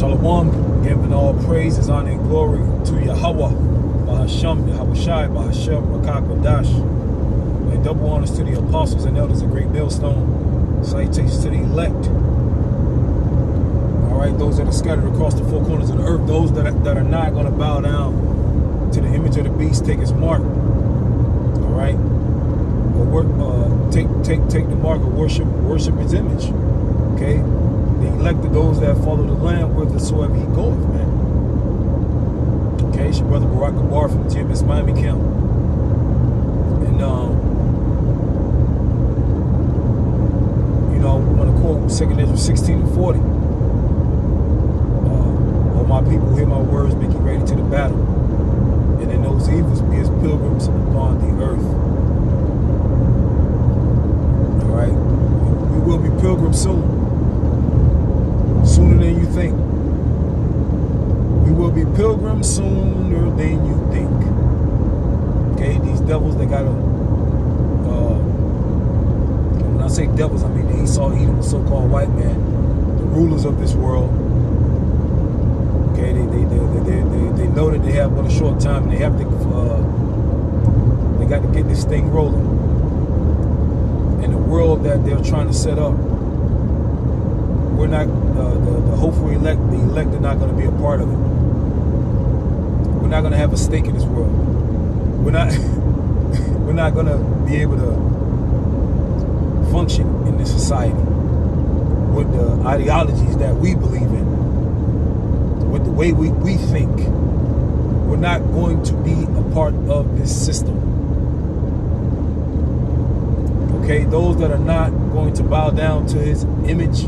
Shalom, giving all praises, honor, and glory to Yahweh, Bahasham, Yahawashi, Bahasham, Rakak, Dash, and double honors to the apostles and elders of Great Millstone. Salutations to the elect. All right, those that are scattered across the four corners of the earth, those that are, that are not going to bow down to the image of the beast, take his mark. All right, or work, uh, take take take the mark of worship, worship his image. Okay, are those that follow the Lamb whithersoever he goeth, man. Okay, it's your brother Barack Gabar from GMS Miami Camp. And, um, you know, I want to quote 2nd Ezra 16 and 40. Uh, All my people hear my words, make you ready to the battle. And in those evils be as pilgrims upon the earth. All right? We will be pilgrims soon sooner than you think. We will be pilgrims sooner than you think. Okay, these devils, they gotta. Uh, when I say devils, I mean the Esau, Edom, the so-called white man, the rulers of this world. Okay, they they they they they, they know that they have but a short time, and they have to. Uh, they got to get this thing rolling. And the world that they're trying to set up we're not the, the hopeful elect the elect are not going to be a part of it. We're not going to have a stake in this world. We're not we're not going to be able to function in this society with the ideologies that we believe in with the way we, we think. We're not going to be a part of this system. Okay those that are not going to bow down to his image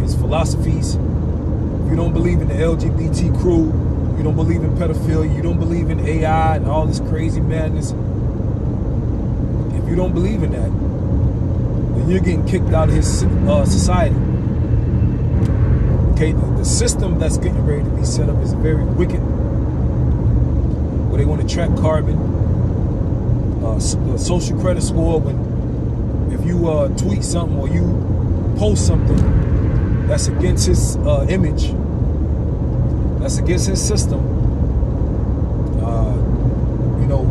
his philosophies. If you don't believe in the LGBT crew, you don't believe in pedophilia, you don't believe in AI and all this crazy madness. If you don't believe in that, then you're getting kicked out of his uh, society. Okay, the, the system that's getting ready to be set up is very wicked. Where they want to track carbon, uh, social credit score. When if you uh, tweet something or you post something that's against his uh, image, that's against his system, uh, you know,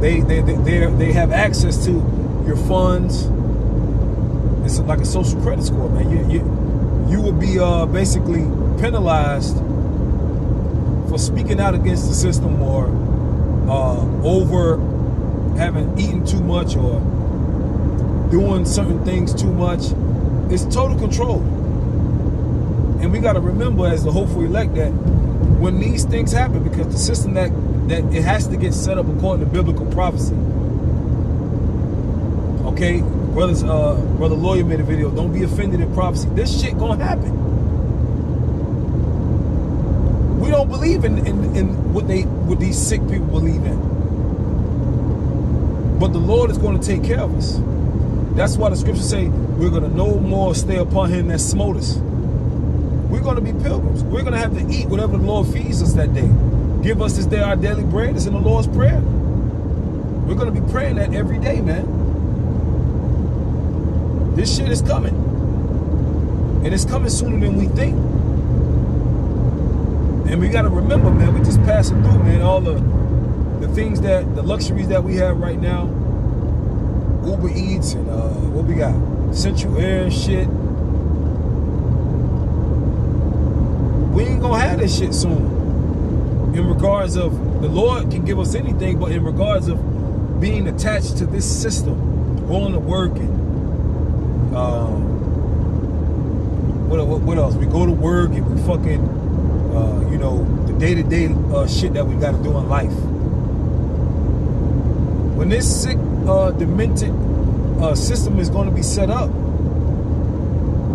they they they they have access to your funds. It's like a social credit score, man. You you you will be uh, basically penalized for speaking out against the system or uh, over having eaten too much or doing certain things too much it's total control. And we got to remember as the hopeful elect that when these things happen, because the system that, that it has to get set up according to biblical prophecy. Okay, brothers, uh, brother lawyer made a video. Don't be offended in prophecy. This shit gonna happen. We don't believe in, in, in what they what these sick people believe in. But the Lord is going to take care of us. That's why the scriptures say we're going to no more stay upon him that smote us. We're going to be pilgrims. We're going to have to eat whatever the Lord feeds us that day. Give us this day our daily bread. It's in the Lord's Prayer. We're going to be praying that every day, man. This shit is coming. And it's coming sooner than we think. And we got to remember, man, we just passing through, man, all the, the things that, the luxuries that we have right now. Uber Eats and uh, what we got? Central Air and shit. We ain't gonna have this shit soon. In regards of the Lord can give us anything, but in regards of being attached to this system, going to work and um, what, what, what else? We go to work and we fucking uh, you know the day to day uh, shit that we got to do in life. When this sick uh, demented uh, system is going to be set up.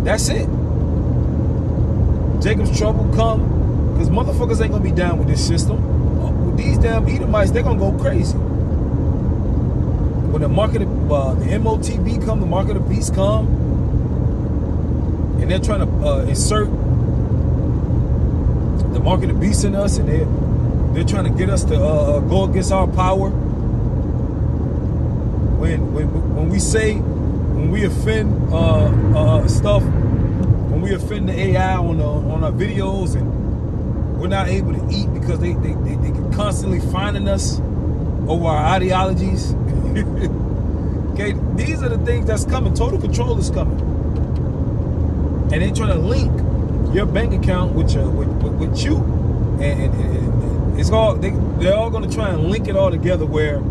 That's it. Jacob's trouble come because motherfuckers ain't going to be down with this system. Uh, with these damn Edomites, they're going to go crazy. When the market, of, uh, the MOTB come, the market of beast come, and they're trying to uh, insert the market of beast in us, and they're they're trying to get us to uh, go against our power when when when we say when we offend uh, uh, stuff, when we offend the AI on the, on our videos and we're not able to eat because they they, they, they constantly finding us over our ideologies. okay, these are the things that's coming. Total control is coming. And they're trying to link your bank account with your with, with, with you. And, and, and, it's all they they're all gonna try and link it all together where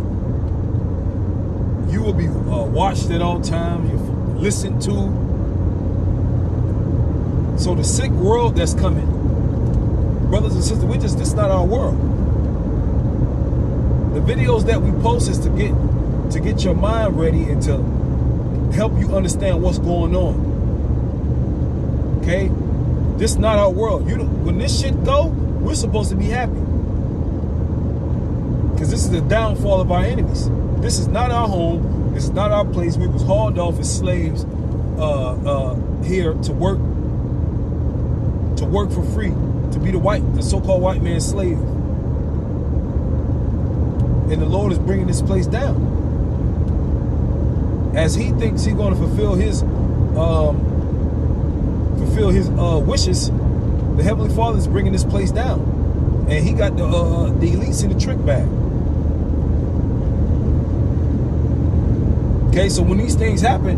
you will be uh, watched at all times, you're listened to. So the sick world that's coming, brothers and sisters, we just, it's not our world. The videos that we post is to get to get your mind ready and to help you understand what's going on. Okay? This is not our world. You know, when this shit go, we're supposed to be happy. Because this is the downfall of our enemies. This is not our home. This is not our place. We was hauled off as slaves uh, uh, here to work to work for free, to be the white, the so-called white man's slave. And the Lord is bringing this place down. As he thinks he's going to fulfill his um, fulfill his uh, wishes, the Heavenly Father is bringing this place down. And he got the, uh, the elites in the trick bag. Okay, so when these things happen,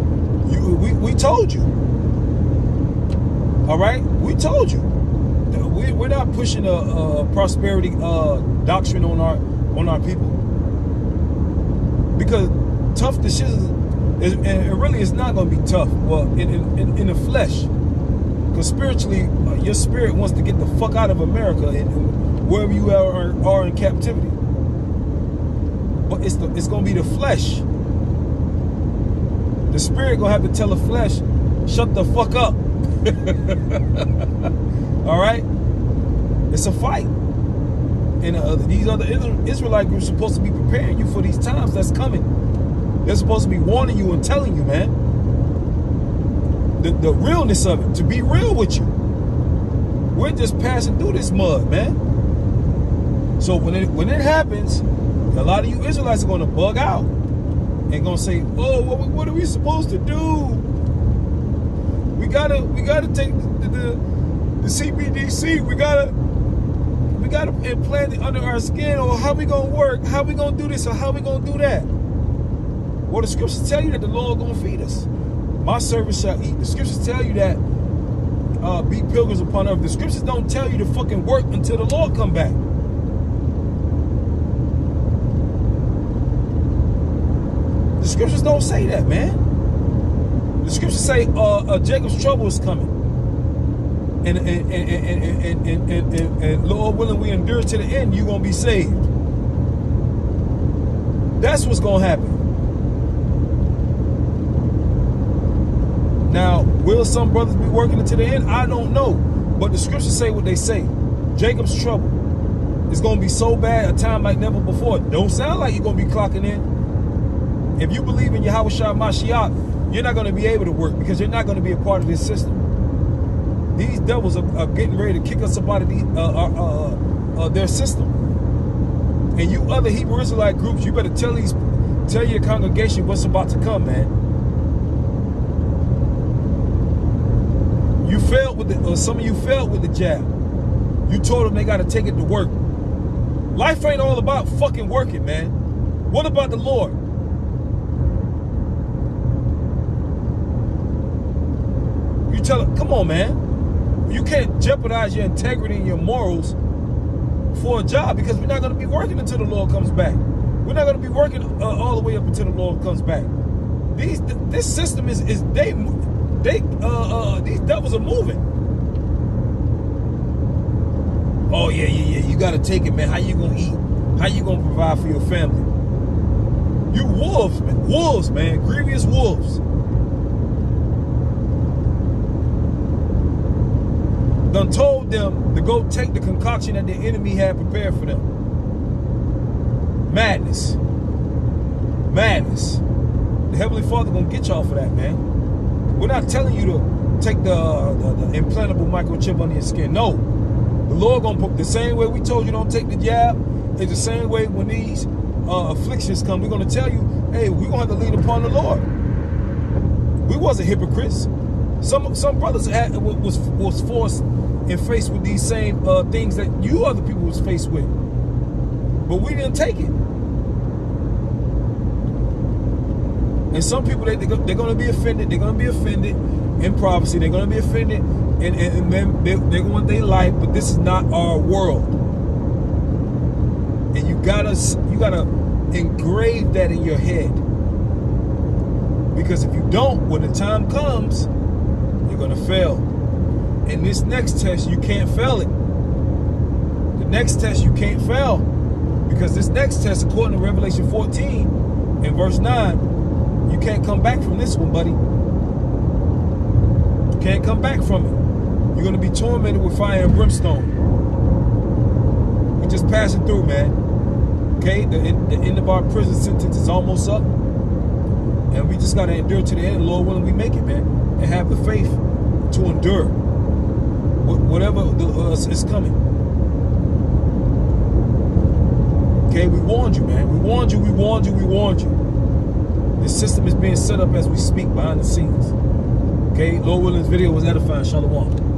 you, we, we told you. All right, we told you. We, we're not pushing a, a prosperity uh, doctrine on our on our people because tough decisions, is, and it really is not going to be tough. Well, in in, in the flesh, because spiritually, uh, your spirit wants to get the fuck out of America and, wherever you are, are in captivity. But it's the, it's going to be the flesh the spirit gonna have to tell the flesh, shut the fuck up. All right? It's a fight. And uh, these other Israelite groups are supposed to be preparing you for these times that's coming. They're supposed to be warning you and telling you, man. The, the realness of it, to be real with you. We're just passing through this mud, man. So when it when it happens, a lot of you Israelites are gonna bug out and gonna say, "Oh, what, what are we supposed to do? We gotta, we gotta take the, the, the CBDC. We gotta, we gotta implant it under our skin. Or how we gonna work? How we gonna do this? Or how we gonna do that? Well, the scriptures tell you that the Lord gonna feed us. My servants shall eat. The scriptures tell you that uh, be pilgrims upon earth. The scriptures don't tell you to fucking work until the Lord come back. Scriptures don't say that, man. The scriptures say uh, uh, Jacob's trouble is coming. And, and, and, and, and, and, Lord willing, we endure to the end, you're going to be saved. That's what's going to happen. Now, will some brothers be working until the end? I don't know. But the scriptures say what they say. Jacob's trouble is going to be so bad a time like never before. Don't sound like you're going to be clocking in. If you believe in Yahawashi Mashiach, you're not going to be able to work because you're not going to be a part of this system. These devils are, are getting ready to kick us up out of the, uh, uh, uh, uh, their system. And you other Hebrew Israelite groups, you better tell these, tell your congregation what's about to come, man. You failed with the, some of you failed with the jab. You told them they got to take it to work. Life ain't all about fucking working, man. What about the Lord? Tell her, come on, man. You can't jeopardize your integrity and your morals for a job because we're not going to be working until the Lord comes back. We're not going to be working uh, all the way up until the Lord comes back. These, this system is, is they, they, uh, uh, these devils are moving. Oh yeah, yeah, yeah. You got to take it, man. How you gonna eat? How you gonna provide for your family? You wolves, man. Wolves, man. Grievous wolves. Done told them to go take the concoction that the enemy had prepared for them. Madness. Madness. The Heavenly Father gonna get y'all for that, man. We're not telling you to take the, uh, the, the implantable microchip under your skin. No. The Lord gonna put the same way we told you don't take the jab, it's the same way when these uh, afflictions come, we're gonna tell you, hey, we're gonna have to lean upon the Lord. We wasn't hypocrites. Some some brothers had, was was forced and faced with these same uh, things that you other people was faced with, but we didn't take it. And some people they, they're going to be offended. They're going to be offended in prophecy. They're going to be offended, and, and, and then they, they're going to their life. But this is not our world, and you gotta you gotta engrave that in your head. Because if you don't, when the time comes, you're going to fail. In this next test, you can't fail it. The next test, you can't fail. Because this next test, according to Revelation 14 in verse 9, you can't come back from this one, buddy. You can't come back from it. You're going to be tormented with fire and brimstone. We're just passing through, man. Okay? The, the end of our prison sentence is almost up. And we just got to endure to the end. Lord willing, we make it, man. And have the faith to endure whatever the, uh, is coming. Okay, we warned you, man. We warned you, we warned you, we warned you. This system is being set up as we speak behind the scenes. Okay, Lord Willing's video was edifying. Shalom.